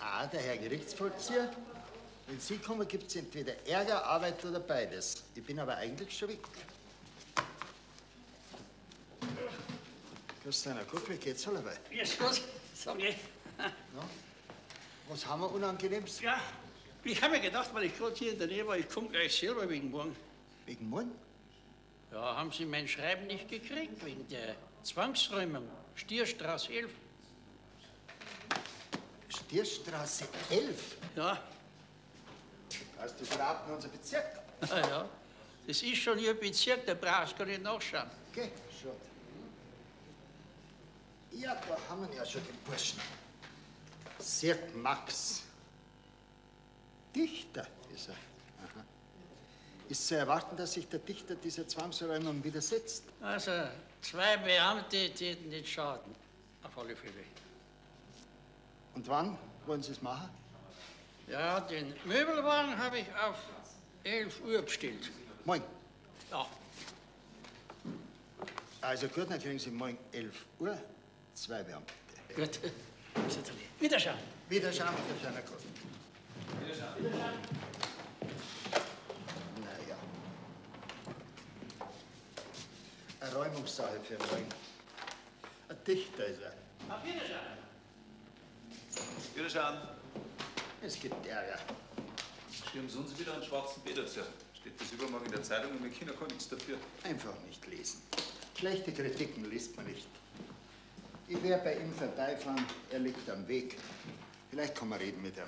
Ja, der Herr Gerichtsvollzieher. Wenn Sie kommen, gibt es entweder Ärger, Arbeit oder beides. Ich bin aber eigentlich schon weg. Christian, guck, wie geht's allebei? Grüß Gott, sag ich. Was haben wir Unangenehmes? Ja, ich habe mir gedacht, weil ich gerade hier in der Nähe war, ich komme gleich selber wegen morgen. Wegen morgen? Ja, haben Sie mein Schreiben nicht gekriegt, wegen der Zwangsräumung, Stierstraße 11. Stierstraße 11? Ja, Heißt das überhaupt in unser Bezirk? na ja. Das ist schon Ihr Bezirk, da brauchst du gar nicht nachschauen. Okay, schon. Ja, da haben wir ja schon den Burschen. Sirt Max. Dichter ist er. Aha. Ist zu erwarten, dass sich der Dichter dieser Zwangsräumung widersetzt? Also, zwei Beamte täten nicht schaden. Auf alle Fälle. Und wann wollen Sie es machen? Ja, den Möbelwagen habe ich auf 11 Uhr bestellt. Moin. Ja, Also gut, dann kriegen Sie morgen 11 Uhr zwei Beamte. gut. Wiederschauen. Wiederschauen, Herr Fernerkopf. Wiederschauen. Naja. Eine Räumungssache für morgen. Ein Dichter ist er. Auf Wiederschauen. Wiederschauen. Es gibt Ärger. Sie haben sonst wieder einen schwarzen Peter zu. Steht das übermorgen in der Zeitung und wir können gar nichts dafür. Einfach nicht lesen. Schlechte Kritiken liest man nicht. Ich werde bei ihm vorbeifahren. Er liegt am Weg. Vielleicht kann man reden mit ihm.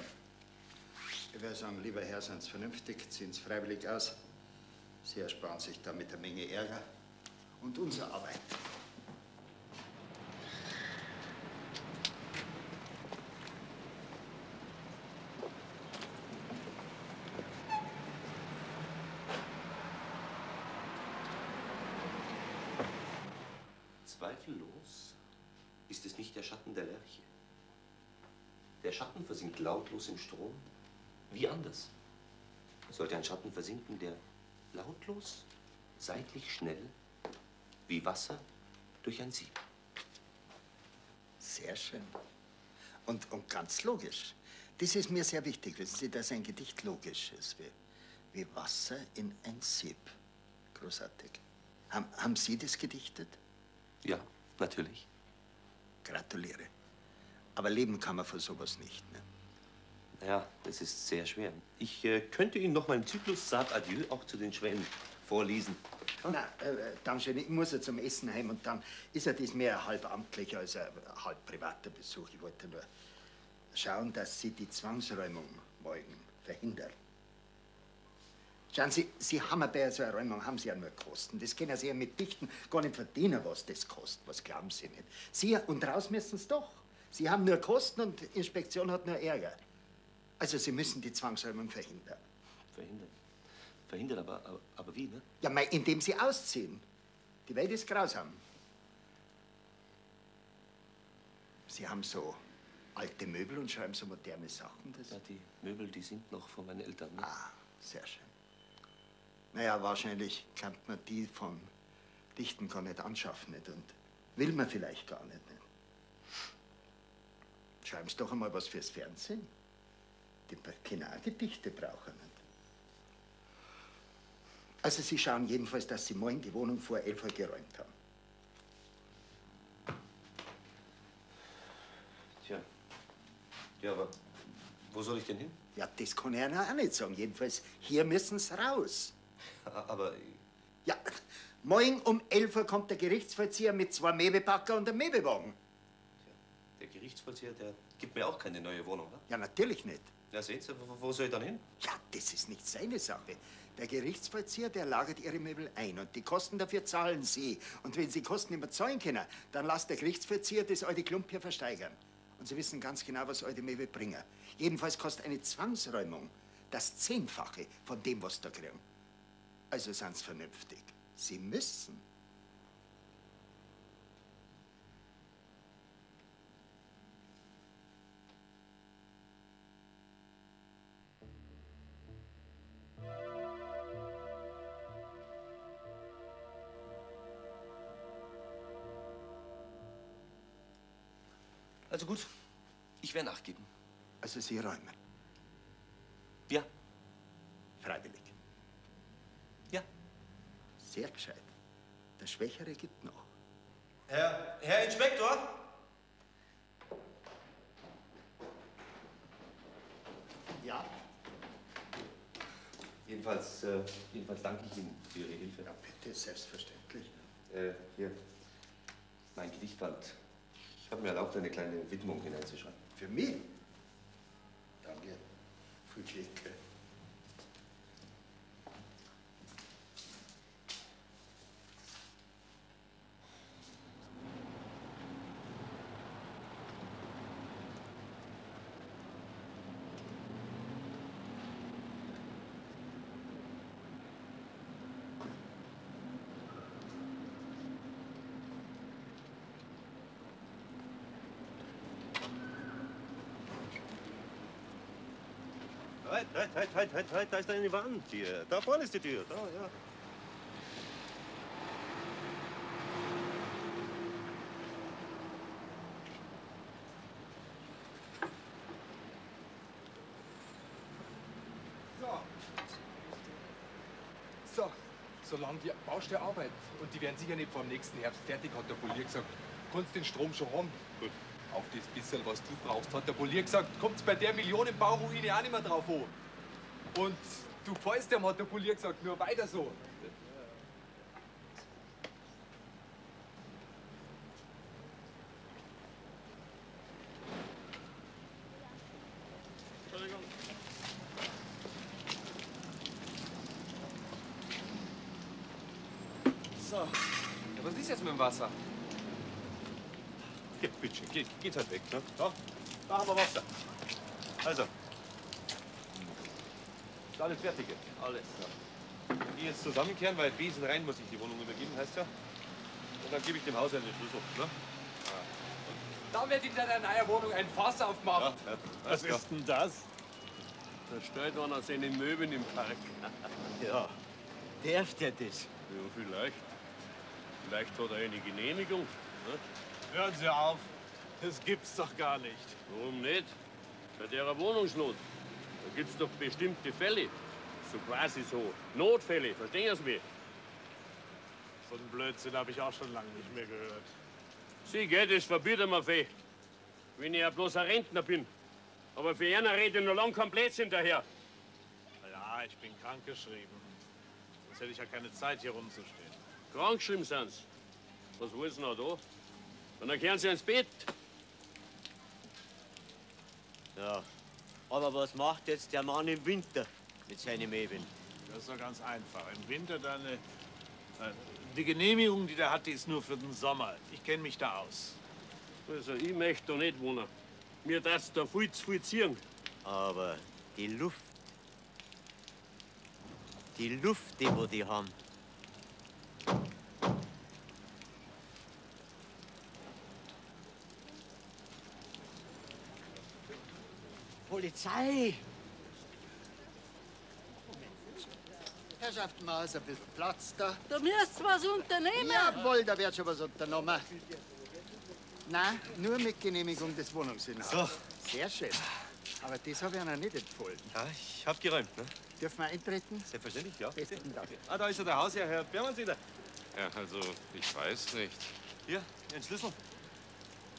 Ich würde sagen, lieber Herr, seien Sie vernünftig, ziehen Sie freiwillig aus. Sie ersparen sich damit eine Menge Ärger und unsere Arbeit. Zweifellos ist es nicht der Schatten der Lerche. Der Schatten versinkt lautlos im Strom. Wie anders? Sollte ein Schatten versinken, der lautlos, seitlich schnell, wie Wasser durch ein Sieb. Sehr schön. Und, und ganz logisch. Das ist mir sehr wichtig, wissen Sie, dass ein Gedicht logisch ist, wie, wie Wasser in ein Sieb. Großartig. Haben, haben Sie das gedichtet? Ja, natürlich. Gratuliere. Aber leben kann man von sowas nicht. Ne? Ja, das ist sehr schwer. Ich äh, könnte Ihnen noch meinen Zyklus Sag Adieu auch zu den Schwänen vorlesen. Na, äh, Dankeschön. Ich muss ja zum Essen heim und dann ist ja das mehr halb amtlich als ein halb privater Besuch. Ich wollte nur schauen, dass Sie die Zwangsräumung morgen verhindern. Schauen Sie, Sie haben bei so einer Räumung haben Sie ja nur Kosten. Das können Sie ja mit Dichten gar nicht verdienen, was das kostet. Was glauben Sie nicht? Sie und raus müssen es doch. Sie haben nur Kosten und Inspektion hat nur Ärger. Also Sie müssen die Zwangsräumung verhindern. Verhindern. Verhindern, aber, aber, aber wie, ne? Ja, mei, indem Sie ausziehen. Die Welt ist grausam. Sie haben so alte Möbel und schreiben so moderne Sachen. Das Ja, die Möbel, die sind noch von meinen Eltern. Ne? Ah, sehr schön. Naja, wahrscheinlich kann man die von Dichten gar nicht anschaffen nicht und will man vielleicht gar nicht. nicht. Schreiben Sie doch einmal was fürs Fernsehen. Die auch Gedichte brauchen. Nicht? Also Sie schauen jedenfalls, dass Sie morgen die Wohnung vor 11 Uhr geräumt haben. Tja. Ja, aber wo soll ich denn hin? Ja, das kann ich Ihnen auch nicht sagen. Jedenfalls, hier müssen Sie raus. Aber Ja, morgen um 11 Uhr kommt der Gerichtsvollzieher mit zwei Mebepacker und einem Mebewagen. der Gerichtsvollzieher, der gibt mir auch keine neue Wohnung, ne? Ja, natürlich nicht. Na, sehen Sie, wo, wo soll ich dann hin? Ja, das ist nicht seine Sache. Der Gerichtsvollzieher, der lagert Ihre Möbel ein und die Kosten dafür zahlen Sie. Und wenn Sie Kosten zahlen können, dann lasst der Gerichtsvollzieher das alte Klump hier versteigern. Und Sie wissen ganz genau, was alte Möbel bringen. Jedenfalls kostet eine Zwangsräumung das Zehnfache von dem, was Sie da kriegen. Also sind Sie vernünftig. Sie müssen. Gut, ich werde nachgeben. Also Sie räumen. Ja. Freiwillig. Ja. Sehr gescheit. Der Schwächere gibt noch. Herr, Herr Inspektor? Ja. Jedenfalls, äh, jedenfalls danke ich Ihnen für Ihre Hilfe. Ja, bitte, selbstverständlich. Äh, hier, mein Gedichtband. Ich habe mir erlaubt, eine kleine Widmung hineinzuschreiben. Für mich? Danke. Viel Glück. Halt, halt, halt, halt, halt, halt, da ist eine Wand hier. Da vorne ist die Tür. Da, ja. So, solange die Baustelle arbeitet und die werden sicher nicht vor dem nächsten Herbst fertig, hat der Polier gesagt. Kannst den Strom schon haben. Gut. Auf das bisschen, was du brauchst, hat der Polier gesagt, kommt's bei der Millionenbauruine auch nicht mehr drauf an. Und du gefällst dem, hat der Polier gesagt, nur weiter so. So. Was ist jetzt mit dem Wasser? Bitte, schön. geht, geht halt weg. Ne? Da, da haben wir Wasser. Also. Ist alles fertig jetzt? Alles. Die jetzt zusammenkehren, weil Besen rein muss ich die Wohnung übergeben, heißt ja. Und dann gebe ich dem Hausherrn den Schlüssel. Ne? Da wird in deiner neuen Wohnung ein Fass aufmachen. Ja, Was ist denn das? Da stellt einer seine Möbel im Park. Ja, darf der das? Ja, vielleicht. Vielleicht hat er eine Genehmigung. Ne? Hören Sie auf. Das gibt's doch gar nicht. Warum nicht? Bei der Wohnungsnot. Da gibt's doch bestimmte Fälle. So quasi so Notfälle. Verstehen Sie mich? So einen Blödsinn habe ich auch schon lange nicht mehr gehört. Sie, gell, das verbieten wir weh. Wenn ich ja bloß ein Rentner bin. Aber für einen rede ich noch lang kein Blödsinn daher. Ja, ich bin krankgeschrieben. Sonst hätte ich ja keine Zeit, hier rumzustehen. Krankgeschrieben sind Sie. Was wollen Sie noch da? Und dann kehren Sie ins Bett. Ja. Aber was macht jetzt der Mann im Winter mit seinem Eben? Das ist doch ganz einfach. Im Winter dann eine, äh, die Genehmigung, die der hat, die ist nur für den Sommer. Ich kenne mich da aus. Also, ich möchte da nicht wohnen. Mir das da viel zu viel ziehen. Aber die Luft, die Luft, die wo die haben. Polizei! Herrschaften, Sie ein bisschen Platz da. Du müsst was unternehmen. Jawohl, da wird schon was unternommen. Nein, nur mit Genehmigung des Wohnungsinhabers. So. Sehr schön. Aber das habe ich Ihnen nicht empfohlen. Ja, ich habe geräumt. Ne? Dürfen wir eintreten? Selbstverständlich, ja. Besten Dank. Ah, da ist ja der Hausherr, Herr Bermannseder. Ja, also, ich weiß nicht. Hier, Ihren Schlüssel.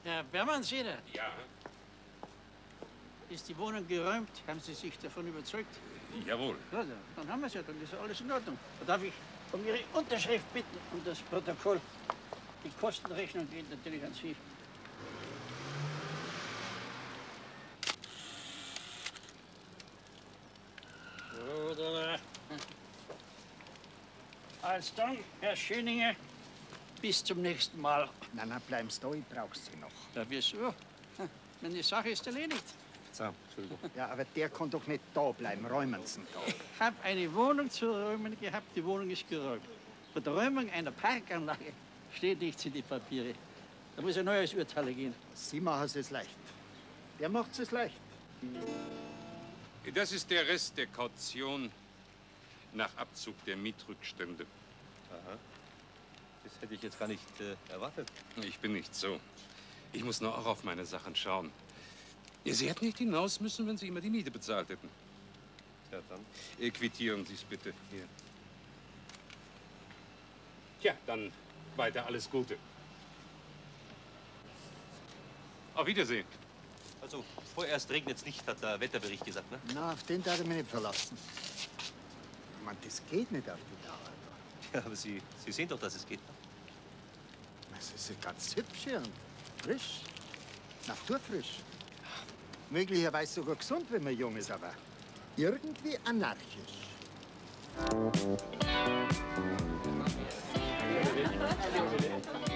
Herr Bermannseder, Ja, ist die Wohnung geräumt? Haben Sie sich davon überzeugt? jawohl. Ja, dann- dann haben wir es ja, dann ist ja alles in Ordnung. Da darf ich um Ihre Unterschrift bitten und das Protokoll. Die Kostenrechnung geht natürlich an Sie. So, da. Als Dank, Herr Schöninger, bis zum nächsten Mal. Nein, nein, bleiben Sie da, ich brauche Sie noch. Ja, wieso? Hm, Meine Sache ist erledigt. So, Entschuldigung. Ja, aber der kann doch nicht da bleiben. Räumen Sie ihn da. Ich habe eine Wohnung zu räumen gehabt, die Wohnung ist geräumt. Für die Räumung einer Parkanlage steht nichts in die Papiere. Da muss ein neues Urteil gehen. Sie machen es leicht. Der macht es leicht. Das ist der Rest der Kaution nach Abzug der Mietrückstände. Aha. Das hätte ich jetzt gar nicht äh, erwartet. Ich bin nicht so. Ich muss nur auch auf meine Sachen schauen. Ja, Sie hätten nicht hinaus müssen, wenn Sie immer die Miete bezahlt hätten. Ja, dann. Äh, quittieren Sie es bitte. Hier. Tja, dann weiter alles Gute. Auf Wiedersehen. Also, vorerst regnet es nicht, hat der Wetterbericht gesagt, ne? Na, auf den darf ich mich nicht verlassen. Man, das geht nicht auf die Dauer. Ja, aber Sie, Sie sehen doch, dass es geht. ne? Das ist ja ganz hübsch hier und frisch. Naturfrisch. Möglicherweise sogar gesund, wenn man jung ist, aber irgendwie anarchisch.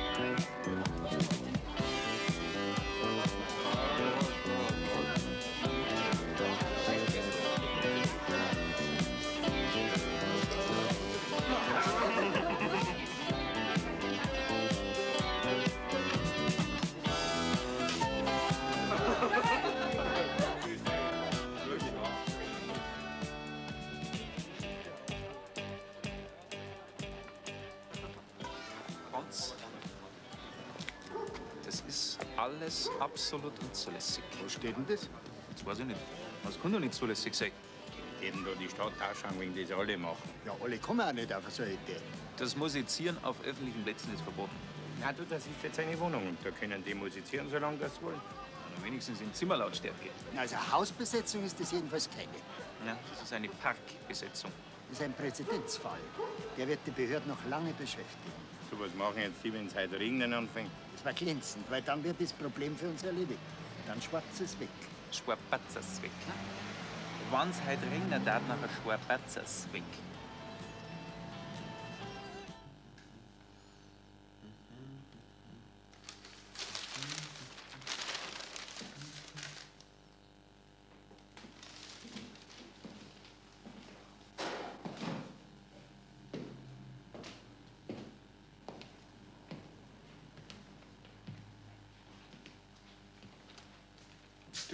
alles absolut unzulässig. Wo steht denn das? Das weiß ich nicht. Das kann doch nicht zulässig sein. Eben da die Stadt ausschauen, wegen das alle machen. Ja, alle kommen auch nicht auf so eine Idee. Das Musizieren auf öffentlichen Plätzen ist verboten. Na du, das ist jetzt eine Wohnung und da können die musizieren, solange das wollen. Na, wenigstens in Zimmerlautstärke. Also Hausbesetzung ist das jedenfalls keine. Ja, das ist eine Parkbesetzung. Das ist ein Präzedenzfall. Der wird die Behörden noch lange beschäftigen. So was machen jetzt die, wenn es heute regnen anfängt. Das war glänzend, weil dann wird das Problem für uns erledigt. Dann schwarz es weg. Schwarpatzers weg. Wenn es heute regnet, dann nachher Schwarpatzers weg.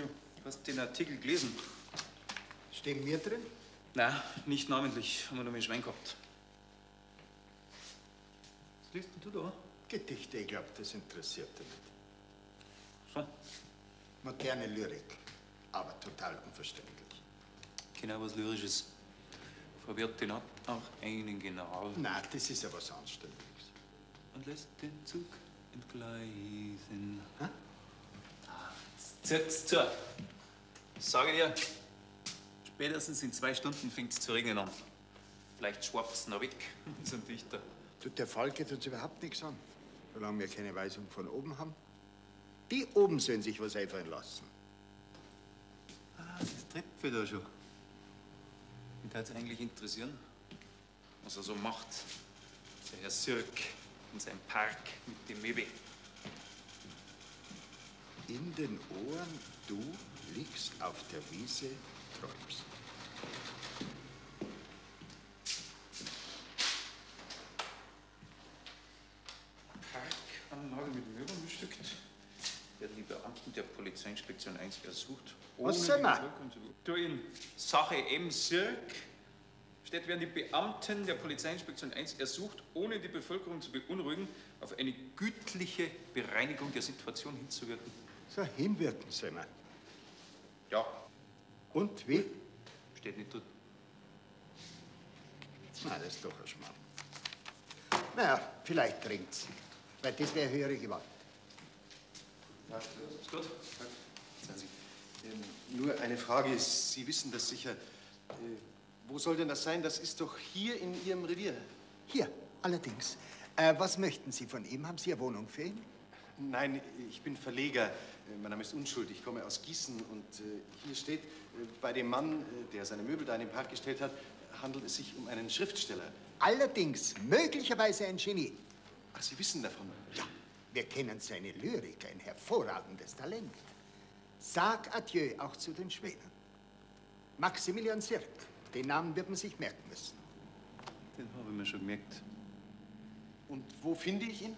Du hast den Artikel gelesen? Stehen wir drin? Nein, nicht namentlich. Haben wir nur mit Schwein gehabt. Was liest denn du da? Gedichte, ich glaube, das interessiert dich nicht. So? Moderne Lyrik, aber total unverständlich. Genau was Lyrisches. Verwirrt den hat auch einen General. Na, das ist ja was Anständiges. Und lässt den Zug entgleisen. Hä? Zirk's zu. Sage dir, spätestens in zwei Stunden fängt es zu regnen an. Vielleicht schwappt's noch weg, so ein Dichter. Tut der Fall geht uns überhaupt nichts an, solange wir keine Weisung von oben haben. Die oben sollen sich was einfallen lassen. Ah, das Treppe da schon. Mich würde es eigentlich interessieren, was er so macht. Der Herr Sirk in seinem Park mit dem Möbel. In den Ohren, du liegst auf der Wiese, träumst. Parkanlage mit Möbeln bestückt. Werden die Beamten der Polizeiinspektion 1 ersucht. Was zu be- Du in Sache M. Sirk steht, werden die Beamten der Polizeiinspektion 1 ersucht, ohne die Bevölkerung zu beunruhigen, auf eine gütliche Bereinigung der Situation hinzuwirken. So, hinwirken soll man. Ja. Und wie? Steht nicht dort. Na, das ist doch ein Schmarrn. Naja, vielleicht dringt Weil das wäre höhere Gewalt. Ist gut? Sagen Sie, ähm, nur eine Frage. Sie wissen das sicher. Äh, wo soll denn das sein? Das ist doch hier in Ihrem Revier. Hier, allerdings. Äh, was möchten Sie von ihm? Haben Sie eine Wohnung für ihn? Nein, ich bin Verleger. Äh, Mein Name ist Unschuld. Ich komme aus Gießen. Und äh, hier steht, äh, bei dem Mann, der seine Möbel da in den Park gestellt hat, handelt es sich um einen Schriftsteller. Allerdings, möglicherweise ein Genie. Ach, Sie wissen davon? Ja, wir kennen seine Lyrik, ein hervorragendes Talent. Sag Adieu auch zu den Schweden. Maximilian Sirk, den Namen wird man sich merken müssen. Den habe ich mir schon gemerkt. Und wo finde ich ihn?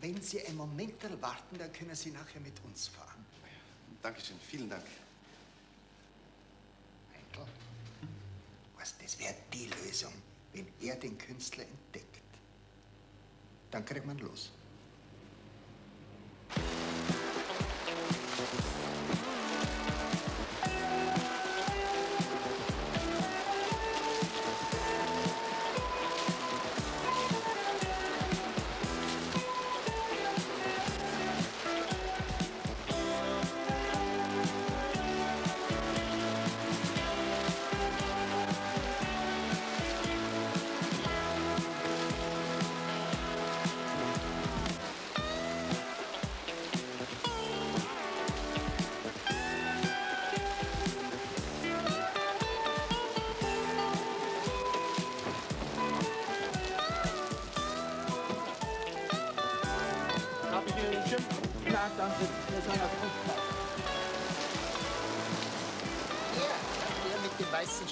Wenn Sie einen Moment warten, dann können Sie nachher mit uns fahren. Dankeschön, vielen Dank. Heindl, was, das wäre die Lösung, wenn er den Künstler entdeckt. Dann kriegt man los.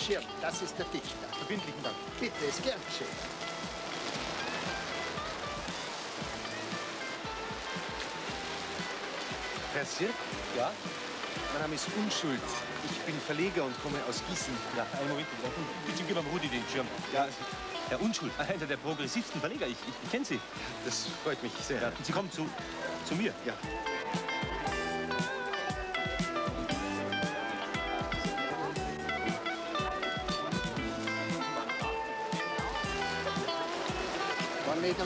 Schirm, das ist der Dichter. Verbindlichen Dank. Bitte, ist gern geschehen. Herr Sirk? Ja? Mein Name ist Unschuld. Ich bin Verleger und komme aus Gießen. Ja, einen Moment, bitte. Gib mal Rudi den Schirm. Ja, Herr Unschuld, einer der progressivsten Verleger. Ich, ich, ich kenne Sie. Das freut mich sehr. Ja, Sie kommen zu, zu mir. Ja.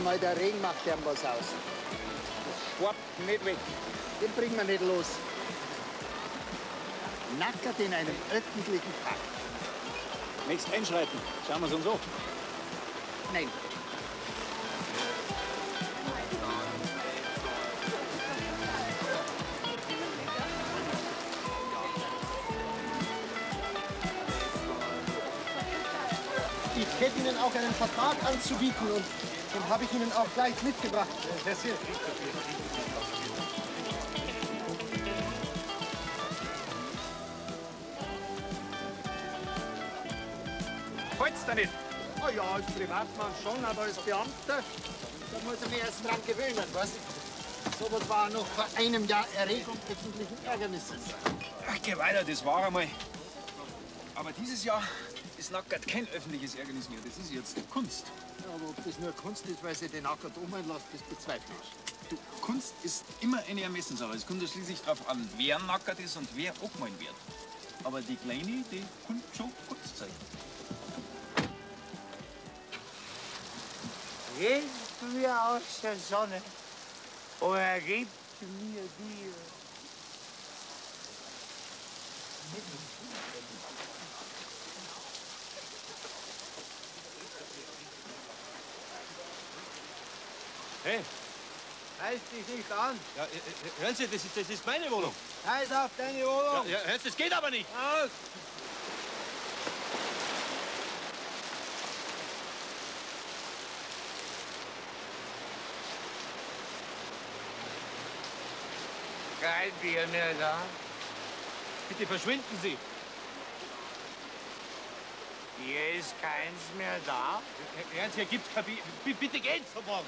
Einmal der Regen macht dem was aus. Das schwappt nicht weg. Den bringen wir nicht los. Nackert in einem öffentlichen Park. Nächst einschreiten. Schauen wir es uns an. Nein. Ich hätte Ihnen auch einen Vertrag anzubieten und den habe ich Ihnen auch gleich mitgebracht. Herr Sirk. Halt's da nicht. Oh ja, als Privatmann schon, aber als Beamter, da muss ich mich erst dran gewöhnen, weißt du? So was war noch vor einem Jahr Erregung öffentlichen Ärgernisses. Ach, geh weiter, das war einmal. Aber dieses Jahr ist Nackert kein öffentliches Ärgernis mehr. Das ist jetzt Kunst. Ja, aber ob das nur Kunst ist, weil sie den Nackert umhängen lässt, das bezweifle ich. Du, Kunst ist immer eine Ermessenssache. Es kommt ja schließlich darauf an, wer nackert ist und wer abgemalt wird. Aber die Kleine, die kann schon Kunst zeigen. Hilf mir aus der Sonne oder gib mir Bier. Hey, Reiß dich nicht an. ja, äh, äh, hören Sie, das ist, das ist meine Wohnung. Scheiß auf deine Wohnung. Ja, ja, hören Sie, das geht aber nicht. Aus. Kein Bier mehr da. Bitte verschwinden Sie. Hier ist keins mehr da. Sie, hier gibt's kein Bier. Bitte gehen morgen.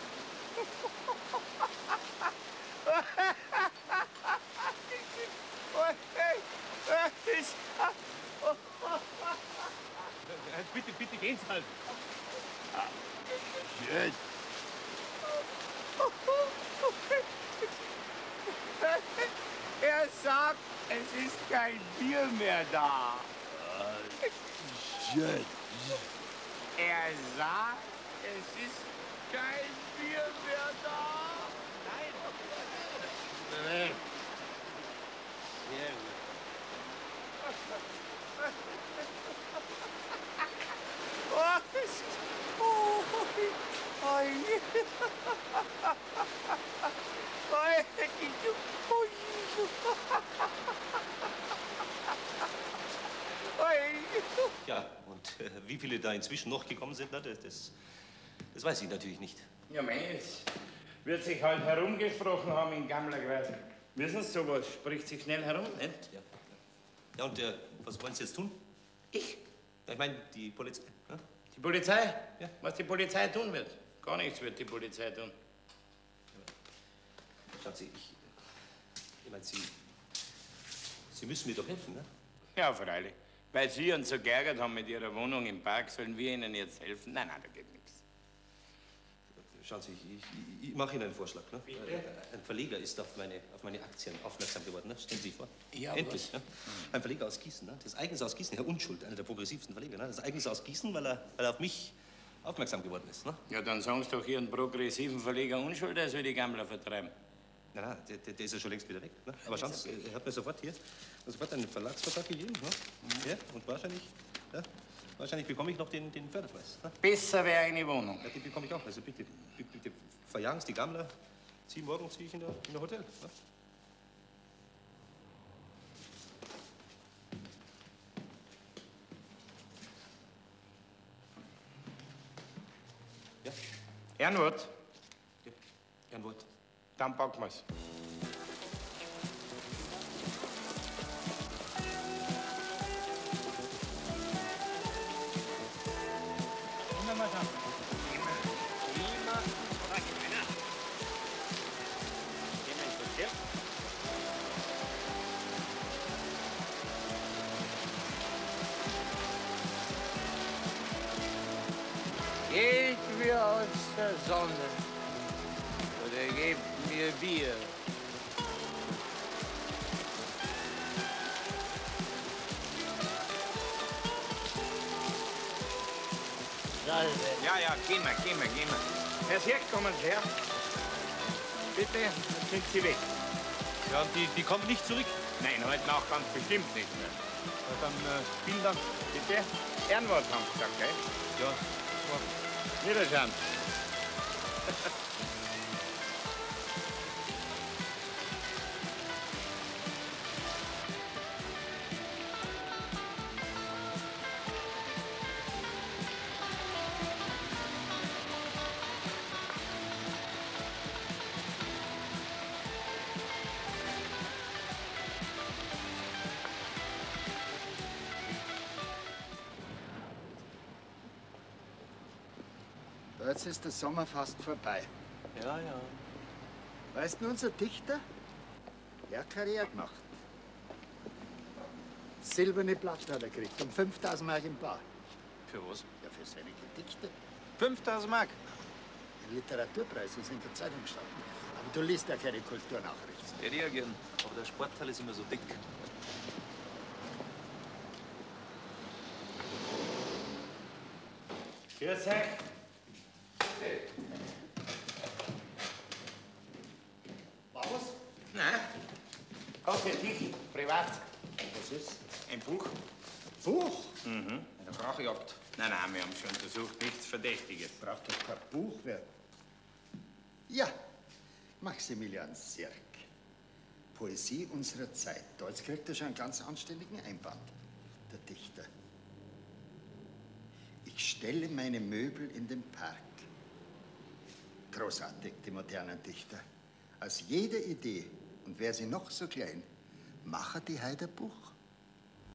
Bitte, bitte gehen Sie halt. Schön. Er sagt, es ist kein Bier mehr da. Schön. Er sagt, es ist kein Bier mehr da. Nein. Sehr gut. Oh, es ist... Oh. Oi. Ja, und äh, wie viele da inzwischen noch gekommen sind, ne, das, das, das weiß ich natürlich nicht. Ja, mei, es wird sich halt herumgesprochen haben in Gammlerkreis. Wissen Sie, sowas spricht sich schnell herum, nicht? Ja. Ja, und äh, was wollen Sie jetzt tun? Ich? Ja, ich meine, die Polizei. Ne? Die Polizei? Was die Polizei tun wird? Gar nichts wird die Polizei tun. Schauen Sie, ich, ich meine, Sie, Sie müssen mir doch helfen, ne? Ja, freilich. Weil Sie uns so geärgert haben mit Ihrer Wohnung im Park, sollen wir Ihnen jetzt helfen? Nein, nein, da geht nichts. Schauen Sie, ich, ich, ich mache Ihnen einen Vorschlag. Ne? Ein Verleger ist auf meine, auf meine Aktien aufmerksam geworden. Ne? Stellen Sie sich vor. Ja, Endlich. Ne? Ein Verleger aus Gießen. Ne? Das eigens aus Gießen. Herr Unschuld, einer der progressivsten Verleger. Ne? Das eigens aus Gießen, weil er, weil er auf mich aufmerksam geworden ist. Ne? Ja, dann sagen Sie doch Ihren progressiven Verleger Unschuld, er soll die Gammler vertreiben. Na, na, der, der, der ist ja schon längst wieder weg. Ne? Aber schauen Sie, er hat mir sofort hier sofort einen Verlagsvertrag gegeben. Ne? Ja, und wahrscheinlich, ja, wahrscheinlich bekomme ich noch den, den Förderpreis. Ne? Besser wäre eine Wohnung. Ja, die bekomme ich auch. Also bitte, bitte, verjagen Sie die Gammler. Sie morgen ziehe ich in der, in der Hotel. Ne? Ehrenwort? Ehrenwort. Dann packen wir's. Mir aus der Sonne oder gebt mir Bier. Salve. Ja, ja, gehen wir, gehen wir, gehen wir. Herr Sirk, kommen Sie her. Bitte, jetzt sind Sie weg. Ja, und die, die kommen nicht zurück? Nein, heute Nacht ganz bestimmt nicht mehr. Ja, dann äh, vielen Dank. Bitte? Ehrenwort haben Sie gesagt, gell? Ja. Wiederschauen. Jetzt ist der Sommer fast vorbei. Ja, ja. Weißt du, unser Dichter, der hat Karriere gemacht. Silberne Platte hat er gekriegt, um 5000 Mark im Bar. Für was? Ja, für seine Gedichte. 5000 Mark? Ein Literaturpreis ist in der Zeitung gestanden. Aber du liest ja keine Kulturnachrichten. Ja gern. Aber der Sportteil ist immer so dick. Grüß euch. Was? Nein. Auch für dich, privat. Was ist? Ein Buch. Buch? Mhm. Eine Krachjagd. Nein, nein, wir haben schon untersucht, nichts Verdächtiges. Braucht doch kein Buch mehr. Ja, Maximilian Sirk. Poesie unserer Zeit. Da jetzt kriegt er schon einen ganz anständigen Einband, der Dichter. Ich stelle meine Möbel in den Park. Großartig, die modernen Dichter. Aus jeder Idee, und wäre sie noch so klein, machen die heute ein Buch.